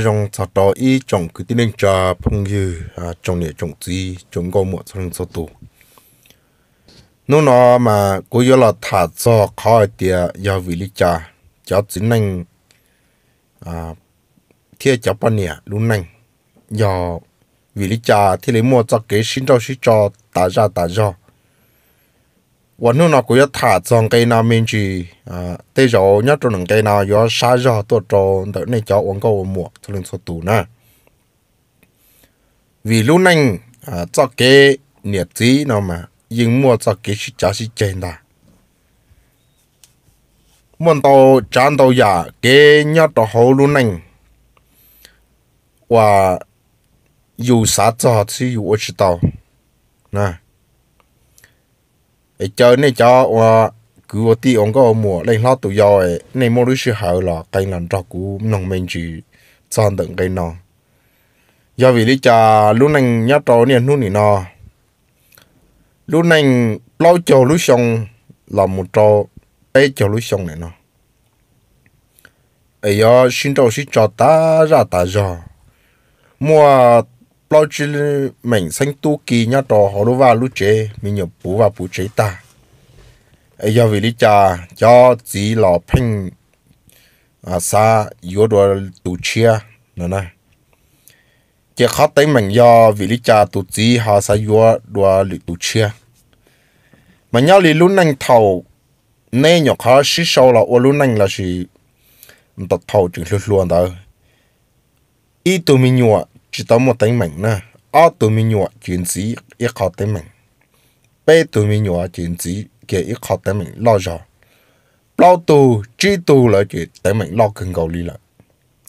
trong sau đó, ý trong cái tin cho phong như à trong này trong gì trong có một trong số tù. Nó nó mà cố yếu là thả cho khỏi địa yêu vì lý cha cho chính năng à thiết cho bao nhiêu luôn năng yêu vì lý cha thì lấy mua cho cái sinh cho sinh cho ta ra ta ra 我弄那个要塔装给那面去啊，对着人家都能给那要啥热多着的那叫往个我摸，才能做堵呢。vì lúc này à cho cái nhiệt gì nó mà nhưng mua cho cái sự giá trị trên đó muốn tàu chán tàu giả cái nhớ tàu hậu lúc này và dù啥做是有我知道，那。ไ ai chơi này cho và cứ tí ông có mùa lên lo tụi rồi này, mua đứa sư là cái lần trò cũ nông mình chỉ chọn tận cái nó do vì lý cha lúc này nhớ trò này nu này nó lúc lâu chờ lúc xong là một trò ấy chờ lúc xong này nó ấy giờ xin trò xin trò ta ra ta rồi mua lo chỉ mình sinh tu kỳ nhá trò họ đâu vào lúc chế mình nhập bù và bù chế ta. Ấy giờ vì lý cha, cho chỉ lò phanh à xa yếu đồ tụ chia nữa nè. Chỉ khó tới mình do vì lý cha tụ chỉ họ xa yếu đồ lì tụ chia. Mà nhau lì luôn nâng thầu nên nhỏ khó xí sâu là ô luôn nâng là gì Đặt thầu chừng luôn luôn đó ít tụi mình nhua chỉ tao một tính mình nè ở tụi mình nhỏ chuyện gì ít khó tính mình bé tụi mình nhỏ chuyện gì kia ít khó tính mình lo rồi lo tu chỉ tu là chuyện tính mình lo cần cầu đi là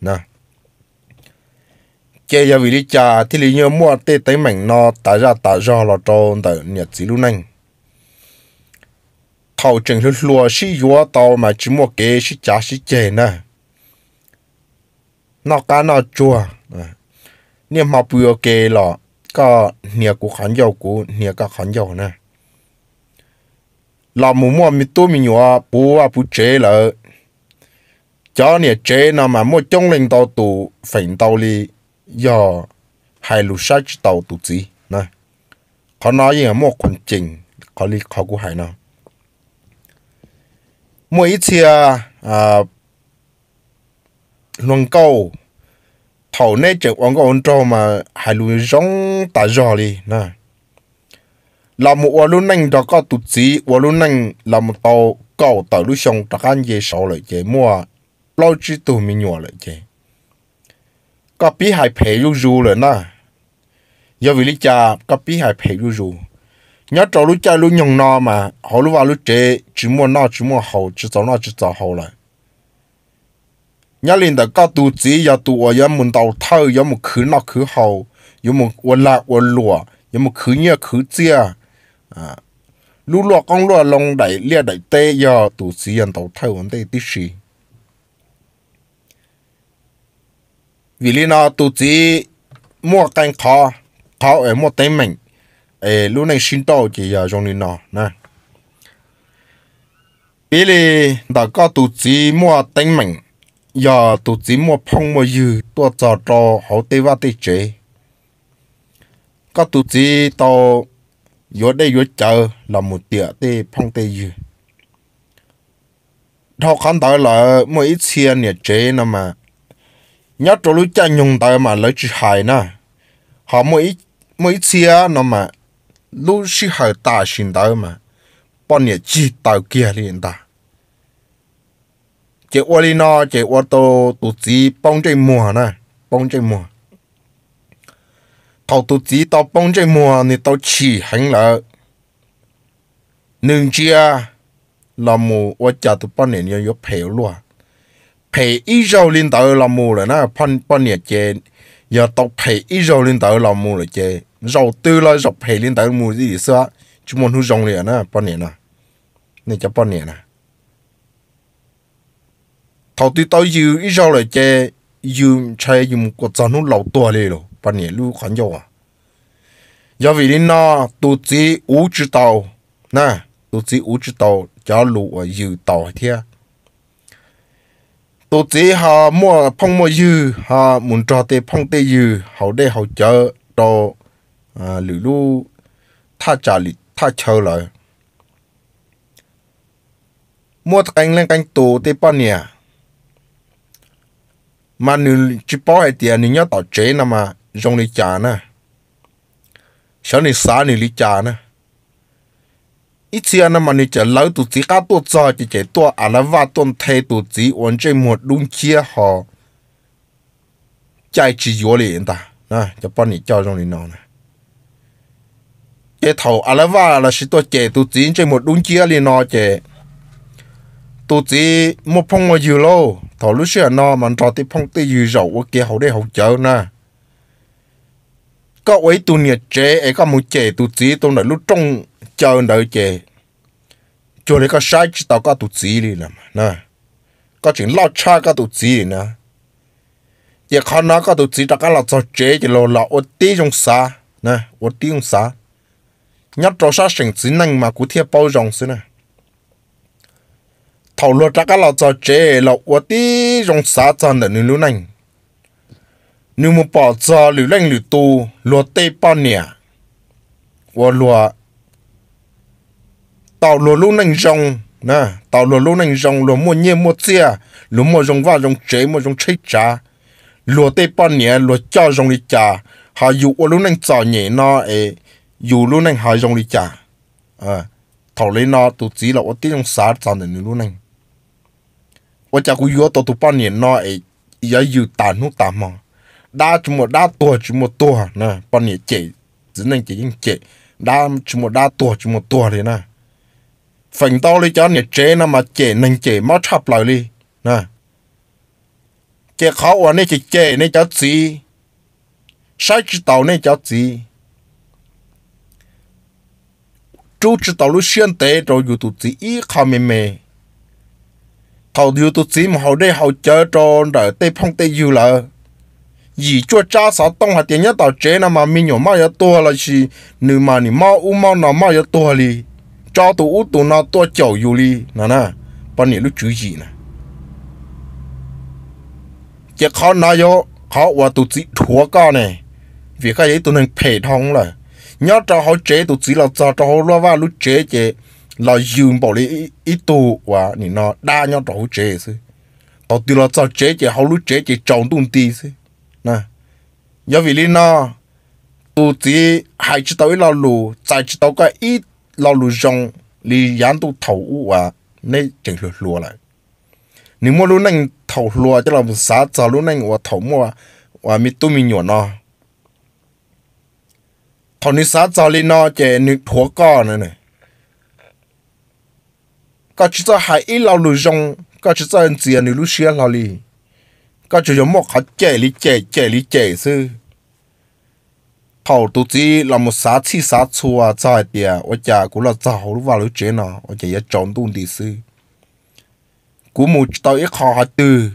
nè kia giờ vì lý cha thì lý nhớ mua tê tính mình nó tại ra tại do là cho tại nhật chỉ luôn anh thầu chừng lúc lúa xí yếu tàu mà chỉ mua kế xí trả xí chè nè nó cá nó chua เนี่ยมาปุยเกลอก็เนี่ยกูขันยาวกูเนี่ยก็ขันยาวนะเราหมู่มั่วมีตัวมีหยัวปูว่าปูเจเลยจ้าเนี่ยเจนะมามั่วจงเล็งตัวตูฝันตัวลีย่อให้ลูกชายตัวตูจีนะเขาน้อยยังมั่วคนจริงเขาลีเขากูหายนะมั่วอีเชียอ่าลงเก้า thầu nay chỉ ông có ông cho mà hai lùi rong ta rõ đi nè là một ô lũ nành đó có tụt gì ô lũ nành là một tàu cầu tàu lũ sông đặc ăn dễ sầu lại chế mua lâu chỉ tụ mình nhỏ lại chế có bí hai phê yu dù rồi nè giờ vì lý cha có bí hai phê yu dù nhớ trâu lũ cha lũ nhung no mà, họ lũ vào lũ chế chỉ mua no chỉ mua hậu chỉ cho no chỉ cho hậu lại nhà lên đã có tu chỉ ya tu ở ya muốn đầu thâu ya một khứ nọ khứ hậu ya một ôn lạc ôn lụa ya một khứ nhớ khứ chia. À lũ lụa con lụa long đại lia đại tê ya tu chỉ ya đầu thâu vấn đề tí gì vì lý nó tu chỉ mua canh khó khó ở mua tên mình, ê lúc này xin tàu chỉ ya trong lý nó nè. Vì lý đó có tu chỉ mua tên mình giờ tụ chỉ mua phong mua dư, tua trò trò hậu tê va tê chế các tụ chỉ tàu yếu đây yếu chờ là một tiệt tê phong tê dư. Thọ khán tới là mỗi ít xe nhiệt chế nè mà. Nhớ cho lúc cha nhung tới mà lấy chữ hài nè họ mỗi ít mỗi ít xe nè mà. Lúc sĩ hài ta xin tới mà. Bọn nhiệt chỉ tàu kia liền ta chế ô li nó chị ô tô tụ chỉ bông chơi mùa nè bông chơi mùa. Thầu tụ chỉ tao bông chơi mùa thì tao chỉ hành lợ nương chia là mù ô chả tụ bông này nhiều phèo luôn phèo ít rau lên tàu là mù rồi nè bông bông này chè giờ tao phèo ít rau lên tàu là mù rồi chè rau tư là rau phèo lên tàu mù gì sao chúng muốn hú rong liền nè bông này nè. Này cho bông này nè thầu tí tao yêu ít rau lại chơi yêu chơi yêu một cái nó lâu tuổi lên rồi bao nhiêu lúc khoản dầu à do vì nó tu chỉ ủ chỉ tàu nè tu chỉ ủ chỉ tàu cho lũ ở yêu tàu thế tổ chỉ họ mua phong mua yêu họ muốn cho tê phong tê yêu họ để họ chờ đồ à lũ lũ tha trả lũ tha chờ lại mua canh lên canh tổ tê bao nhiêu mà nữ chỉ bảo hay tiền nữ nhớ tao chế nè mà dùng đi trả nè sao nữ xả nữ đi trả nè ít chia nè mà nữ chỉ lấy tụ chỉ cá tụ cho chỉ chỉ tụ à là vắt tuần thay tụ chỉ 完全 một đúng chia họ chạy chỉ vô liền ta nè cho bọn nữ cho dùng đi nào nè chế thầu à là vắt là chỉ tụ chỉ tụ chỉ chế một đúng chia liền nó chỉ tụ chỉ một phong mà nhiều lâu thọ lúc xưa nó mà trò thì phong tê dư dầu ở kia hậu đây hậu chờ nè. Có ấy tu nhiệt chế ấy có một chế tu chỉ tu nợ lúc trong chờ đợi chế cho nên có sai chỉ tao có tu chỉ đi nè nè. Có chuyện lo cha có tu chỉ nè. Giờ khó nó có tu chỉ tao có là cho chế chỉ lo là ở tí trong xa nè ở tí trong xa nhất trò sa sinh chỉ năng mà cụ thể bao rộng xí nè thầu lúa chắc là cho chế là quá tí trong xã chân để nữ lưu nành. Nếu mà bỏ cho lưu lành lưu tu lúa tê bao nè và lúa tàu lúa lưu nành rong nè, tàu lúa lưu nành rong lúa mua nhẹ mua chia lúa mua rong va rong chế, mua rong chế trà lúa tê bao nè lúa cho rong đi trà. Họ dụ ở lưu nành cho nhẹ nó ấy dụ lưu nành họ rong đi trà. À thầu lấy nó tụ chỉ là ở tí trong xã chân để nữ lưu nành. 我家个约到都半年那诶，也有大弄大嘛，打这么打多这么多呢，半年借只能借用借，打这么打多这么多的呢，分到了叫你借那么借能借冇差不来哩呢，借好话你就借你叫借，谁知道你叫借。chú chỉ tao lúc xuyên tế rồi dù tụi chỉ ý không mê mê hậu điều tụt chỉ mà hậu đây hậu chờ cho đợi tê phong tê yêu là gì? Cho cha sao tông hạt tiền nhất tàu chế nào mà mình nhỏ mà giờ tua là gì? Nữ mà nữ mau u mau nào mà giờ tua li cho tụ u tụ nào tua chầu yêu li nè nè bọn nị lúc chú gì nè? Chỉ khó nói yo khó và tụ chỉ thua cao này vì cái ấy tụ nên phê thông là. Nhớ cho họ chế tụ chỉ là cho cho họ lo vào lúc chế chế là dùng bảo lý ít tu và ni nó đa nhau trâu chế sư tao tiêu là cho chế chế hậu lúc chế chế trồng tung tì sư nè, do vì lý nó tu chỉ hai chỉ tao là lù tại chỉ tao cái ít lo lù rong lý gián tu thầu và nên chỉnh lùa lùa lại. Nếu mà lúc này thầu lùa cho là xã cho lúc này và thầu mua, và mi tu mi nhọn nó. Thầu ni xã cho lý nó chế ni thua con này này có chỉ cho hai ít lâu lù rong có chỉ cho anh chị anh lù xia lâu li. Có chỉ giống một chạy li chạy chạy li chạy sư hậu tụ chí là một xã chi xã chua cho địa tôi cha cũng là cho hậu vào lúc chế nó tôi cha ya chọn tung đi sư cũng một tao ít họ họ từ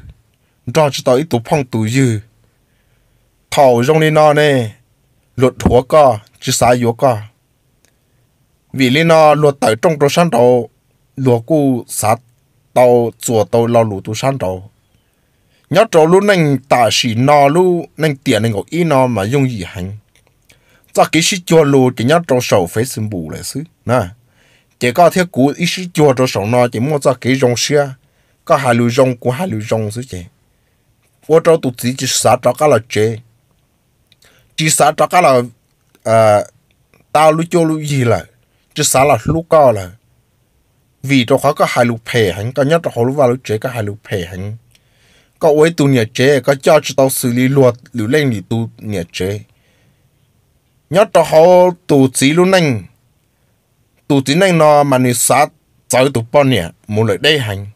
chỉ tao ít phong tụ dư hậu rong li nó nè luật thua có chỉ xã yếu có vì li nó luật tại trong trò sản đầu lúa cú sát tàu chùa tàu lao lũ tu san tàu nhớ trâu lũ nên ta xỉ nò lũ nên tiền nên ngọc y mà dùng gì hành. Cho cái sĩ chùa lũ chỉ nhớ trâu sầu phải xin bù lại xứ. Nè chỉ có thiết cú ý sĩ chùa trâu sầu nò chỉ mua cho cái rong xia, có hai lũ rong của hai lũ rong xứ chỉ vô trâu tụ chỉ chỉ sát cho cái là chế chỉ sát cho cái là à tao lũ chô lũ gì là, chỉ sát là lũ cao là vì cho khó có hai lục phê hắn có nhất họ lúc vào lúc chế có hai lục phê hắn có với tu nhà chế có cho cho tao xử lý luật, lưu lên thì tu nhà chế nhất cho họ tu chỉ luôn nành tu chỉ nành nó mà người sát tới tu bao nhà muốn lại đây hành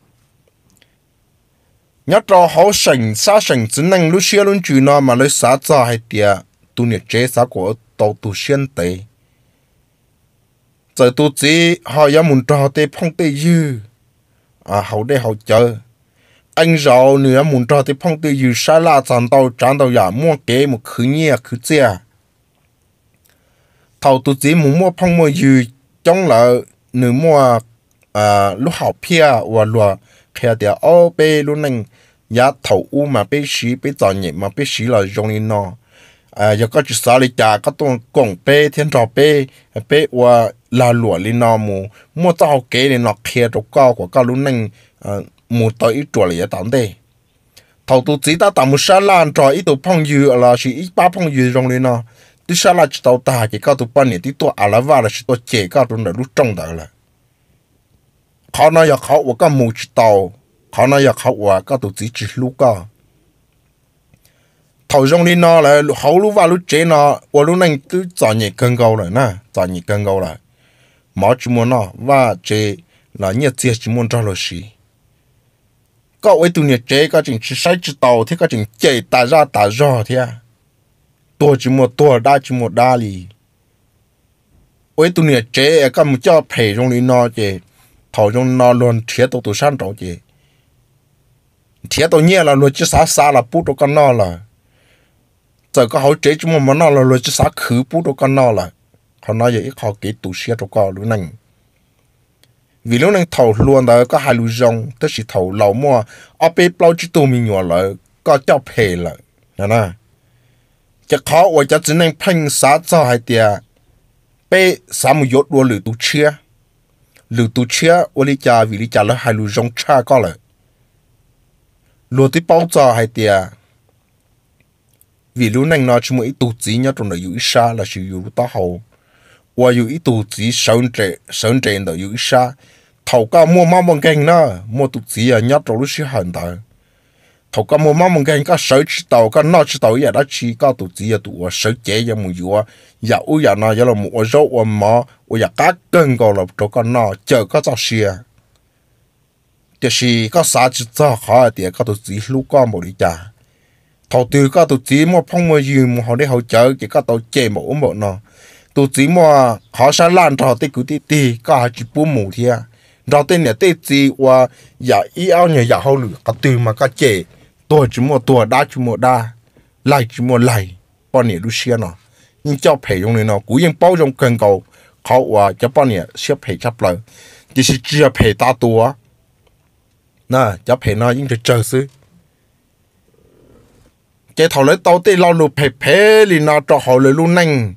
nhất cho họ sành sát sành chỉ nành lúc xưa luôn chịu nó mà lấy sát cho hay tiệt tu nhà chế sát của tàu tu xuyên tế giờ tu chỉ họ có muốn trò tê phong tê dư. À hậu đây hậu chờ anh giàu nữa muốn trò tê phong tê dư xa la chẳng tàu chẳng tàu giả mua kế một khứ nhẹ khứ chia thầu tu chỉ muốn mua phong mua dư trong là nửa mua à lúc học pia và lúa kia thì ô bê lúc này giá thầu u mà bê xí, bê tỏ nhẹ mà bê xí là dùng đi nó à giờ có chỉ sao đi trả có tuần cổng bé thiên trò bé bé và là lụa đi nó mù. Mua tao kế đi nó kia chỗ cao của cao lúc nâng à, mù tới ít chuột lại tạm đây. Thầu tu chỉ ta tạm một sa lan trò ít tu phong dư à, là chỉ ít ba phong dư dùng đi nó tu sa la chỉ tàu ta chỉ cao tu ban này tu tu à la là chỉ tu chế cao tu là lúc trong đó là. Họ nói họ và cái mù chỉ tàu họ nói họ và cái tu chỉ chỉ lúc cao thầu dùng đi nó là hậu lúc vào lúc chế nó và lúc này tu chọn nhẹ cân cao rồi nè chọn nhẹ cân cao rồi mà chỉ muốn nó và chế là nhẹ chia chỉ muốn cho là gì có ấy tụi nhẹ chế có chừng chỉ sai chỉ tàu thì có chừng chế ta ra ta ra thì à. Tua chỉ một tua đa chỉ một đa lì. Ấy tụi nhẹ chế có một cho phải dùng đi nó chế thầu dùng nó luôn thiệt tụ tụ san trâu chế thiệt tụ nhẹ là luôn chỉ sa sa là bút con nó là giờ có hậu chế chúng mà nó là luôn chứ sa khử bút con nó là họ nói vậy họ kỹ tụ xe cho con luôn này. Vì lúc này thầu luôn đó có hai lưu rong tức là thầu lâu mua ở bên bao chỉ tụ mình nhỏ lại, có cho phê lại. Nè nè. Chỉ khó và chỉ chỉ nên phanh sát cho hai tia. Bé sao một yết đua lử tụ chia. Lử tụ chia ở lý cha vì lý cha là hai lưu rong cha có lại. Luôn tới bao cho hai tia vì lúc này nó chúng ít tụ chỉ nhớ trong đó yếu xa là sự yếu ta hậu qua yếu ít tụ chỉ sơn trẻ sơn trẻ đó yếu xa. Thầu ca mua má mông canh nó mua tụ chỉ à nhớ trong lúc sự hành ta. Thầu ca mua má mông canh ca sở chỉ tàu, ca nó chỉ tàu vậy đó chỉ ca tụ chỉ à tụ à sở chế ya mua à ya u ya nó ya là mua rau à má u dạ ya dạ cá cân gọi là chỗ ca nó chờ ca cho xia thì có sáu chỉ cho khó thì có tụ chỉ lúc có một đi chả thầu từ các tổ chức mà phong mua gì mua họ để hỗ trợ thì các tổ chức mà ủng hộ nó tổ chức mà họ sẽ làm cho tới cứ tí tí các họ chỉ bù mù thì à đầu tiên là tới chỉ và giả ý ao nhà giả hậu lửa các từ mà các chế tổ chức mà tổ đa chỉ mà đa lại chỉ mà lại, bọn này lúc xưa nó nhưng cho phải dùng này nó cũng yên bao dung cần cầu họ và cho bọn này sẽ phải chấp lấy thì là chỉ phải đa tổ nè cho phải nó những cái chờ xứ cái thầu lấy tàu tê lao lụp phê phê liền nó cho họ lấy luôn nhanh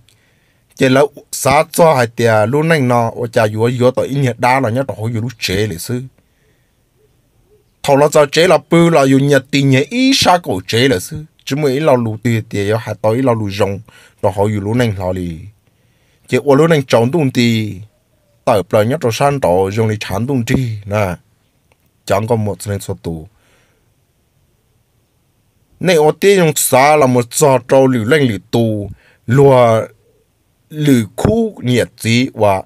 chế là xã cho hai tia luôn này nó ở nhà yếu yếu tới in nhiệt đá là nhớ đó yếu lúc chế lì sư thầu là cho chế là bự là yếu nhiệt tì nhiệt ít xa cổ chế lì sư chỉ mới là lù tiền tiền yếu hai tàu là lù rong đó họ yếu luôn này là lì. Chế ô luôn này trồng tung tì tại bờ nhớ cho san đó dùng lì chán tung tì nè chẳng có một cái số tù này ở đây dùng xã là một trò trâu liu lên liu tù, lùa lử khu nhiệt gì và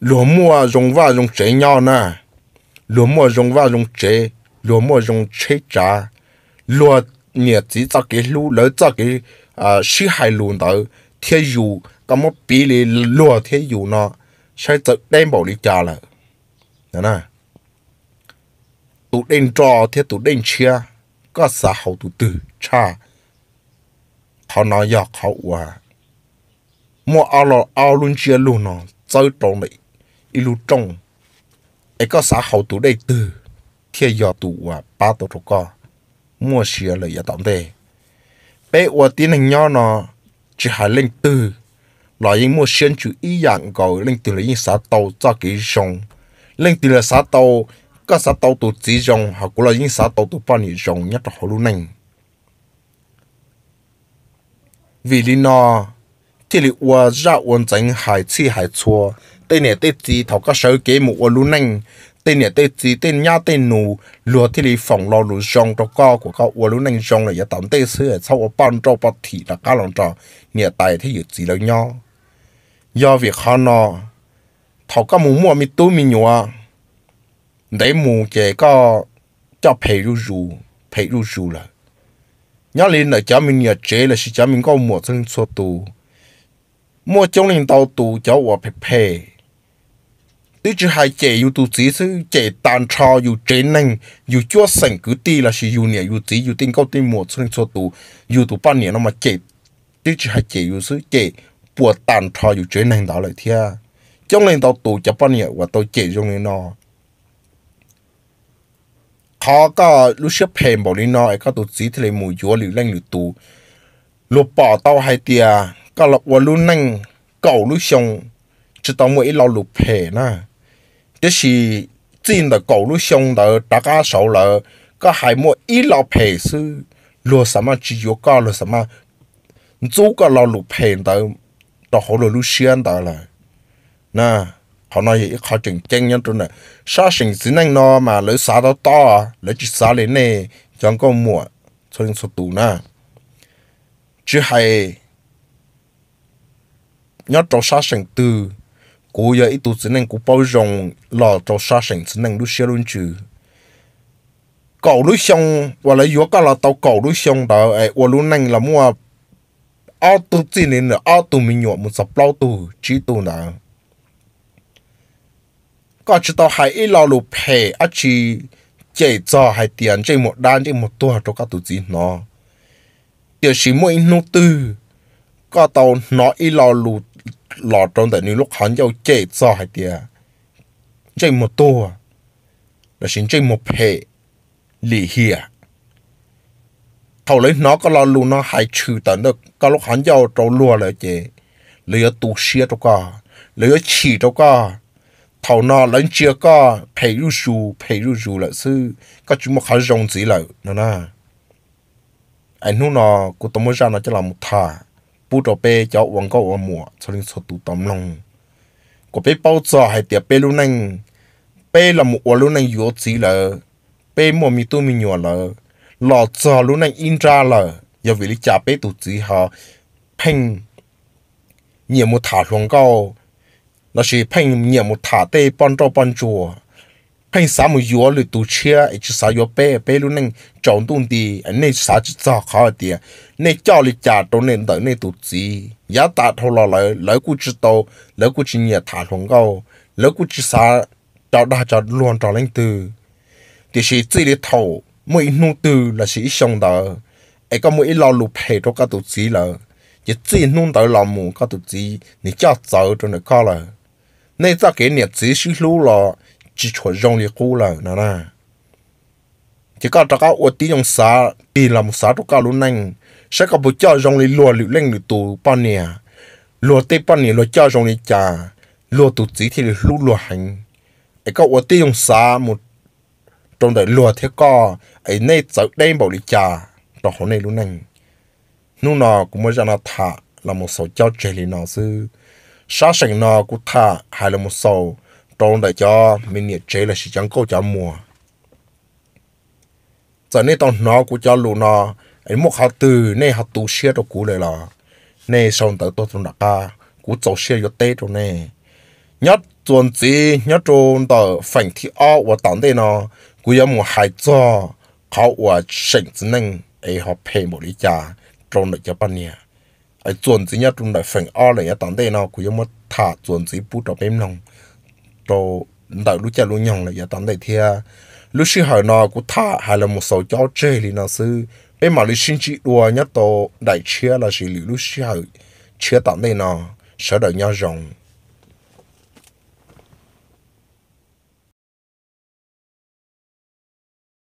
lúa mua dùng vào dùng chế nhau nè lúa mua dùng vào dùng chế lúa mua dùng chế trà. Lúa nhiệt gì cho cái lúa lỡ cho cái à sĩ hải luôn đó thiên dụ có một bí lì lúa thiên dụ nó sẽ tự đem bảo đi trả lại nè tụ đen trò thiên tụ đen chia có xã hậu tụ tử cha. Họ nói giờ họ hòa mua ao lò ao luôn chia luôn nó, chơi trâu này ilu trông. Ấy có xã hậu tụ đây từ thiên giờ tụ và ba tổ trâu co. Mua xìa là ya tạm đề. Bé và tiến hành nhau nó, chỉ hai lên từ. Là những mua xuyên chủ ý dạng cầu lên từ là những xã tàu cho cái rong lên từ là xã tàu các xã tàu tụ chỉ hoặc cũng là những xã tàu tụ bao nhiêu nhất họ luôn vì lý nó thì li ra hoàn chỉnh hải chi hải chua. Tên này tên gì thầu các sở kế một ôn luôn nè tên này tên gì tên nhà tên nụ lúa thì phòng lò lúa rong cho cao của các ôn luôn nè rong là tạm tên xưa, sau ở cho bắt thị là các lòng trò. Nhà tài nhau do việc họ nó thầu các mù mua mi tu mi nhua để mù chế có cho phải ru ru phải ru ru là. Nhớ lên là cháu mình nhà chế là chỉ cháu mình có mua thân số tù. Mua chống lên tàu tù, cháu và phải phải tí chứ hai chế yêu tù chỉ sư chế tàn trò yêu chế nành yêu sành cứ ti là chỉ yêu nhà yêu chỉ tin câu tin mua thân số tù yêu tù ba nhà nó mà chế tí chứ hai chế yêu sư chế bùa tàn trò yêu chế nành đó lại thia. Chống lên tàu tù, cháu ba nhà và tàu chế trong lên nó khó có lúc xếp phèm bảo đi nói có tổ chí thì lấy mùi chúa lưu lanh lưu tù bỏ tao hai có lọc qua lúc nanh cầu lúc xong chứ tao mỗi lo lụp phè na. Chứ chỉ tin là cầu lúc xong đó đã có có hai mỗi ít lo phè sư lo sao chỉ có có lo sao chú có lo lụp phè đó đó họ lo lúc xuyên đó là na họ nói họ chừng chân nhân tụi này sao sinh chỉ năng nó mà lấy sa đó to lấy chỉ sa lên này chẳng có mua cho nên số tù na chứ hay nhớ cho sa sinh từ cố giờ ít tụ chỉ năng cố bao rộng lò cho sa sinh chỉ năng lúc xưa luôn chứ cậu lúc xong và lấy yếu cả là tàu cậu lúc xong đó ấy và lúc năng là mua ao tu chỉ nên là ao tu mình nhọ một sập lao tu chỉ tu nào có chỉ tao hay ít lo lụp hè, á chỉ chạy cho hay tiền chạy một đan chạy một tua cho các tổ chức nó. Điều chỉ mỗi nô tư, có tao nó ít lo lụp lọ trong tại nếu lúc hắn giàu chạy cho hay tiền. Chạy một tua. Là xin chạy một hè, lì hìa. Thầu lấy nó có lo lụp nó hay trừ tận được. Có lúc hắn giàu trâu lùa lại chế lấy tụ xia cho cả lấy chỉ cho cả thầu nó lớn chưa có phải rú rú phải rú rú là sư có chúng một khá rộng gì lợi nó na anh nu nó cũng tao mới ra nó cho là một thà bù trò bê cho uống có uống mùa cho nên số tụ tầm lòng có bê bao giờ hay tiệp bê luôn anh bê là một quả luôn anh yếu gì lợi bê mua mi tu mi nhỏ lợi lọ giờ luôn anh in ra lợi giờ vì lý trả bê tụ gì họ phanh nhiều một thả quảng cáo nó chỉ phanh nhiều một thả tê bón trâu bón chùa phải sáu một yếu lười tu chia chỉ sáu yếu bé bé luôn nên chọn đúng đi anh nên sáu chỉ sáu khó đi nên cho lì trả đồ nên đợi nên tu gì giá ta thâu lo lại lấy cú chỉ tàu lấy cú chỉ nhiều thả thùng gạo lấy cú chỉ sáu cho đa cho luôn chọn lên từ thì chỉ chỉ lì thầu mỗi nụ từ là chỉ xong đó ai có mỗi lo lụp hệ cho cái tu gì là chỉ chỉ nụ tới lo mù cái tu gì nên cho giờ cho nó có là 那咋给你仔细录了，只出容易过了，那那。chỉ có tất cả ô tí用xã đi làm xã tất cả luôn nành sẽ có bộ cho rong li lùa liu lên liu tù bao nè lùa tê bao nè lùa cho rong li trà lùa tù chỉ thì lù lùa hành ấy có ô tí dùng xã một trong đời lùa thế có ấy nay giờ đây bảo li trà đó hôm nay luôn nành nu nào cũng mới ra nó thả là một số cho chơi li nó sư sa sinh nó cũng thả hai là một sầu. Trong đại cho, mình nhiệt chế là chỉ chẳng câu cho mùa. Giờ này tao nó cũng cho lù nó ấy một hạt từ, này hạt tu xe cho cú lại là này xong tới tôi trong đặc xe cho tết rồi nè. Nhất chuẩn gì nhất trong tờ phản thi áo và tặng đây nó cú có một hai cho họ và sinh năng ấy họ phê một lý cha trong đại cho bao nhiêu ai chuẩn chỉ nhất trong đại phần ở lại tận đây nó cũng một thả chuẩn chỉ bút cho bên lòng. Cho đại lúc cha lúc nhong lại tận đây thì lúc xưa hỏi nó cũng thả hay là một số cháu chơi thì nó sư? Bên mà lúc sinh chỉ đùa nhất tổ đại chia là chỉ lúc xưa hỏi, chia tận đây nó sợ đợi nhau rồng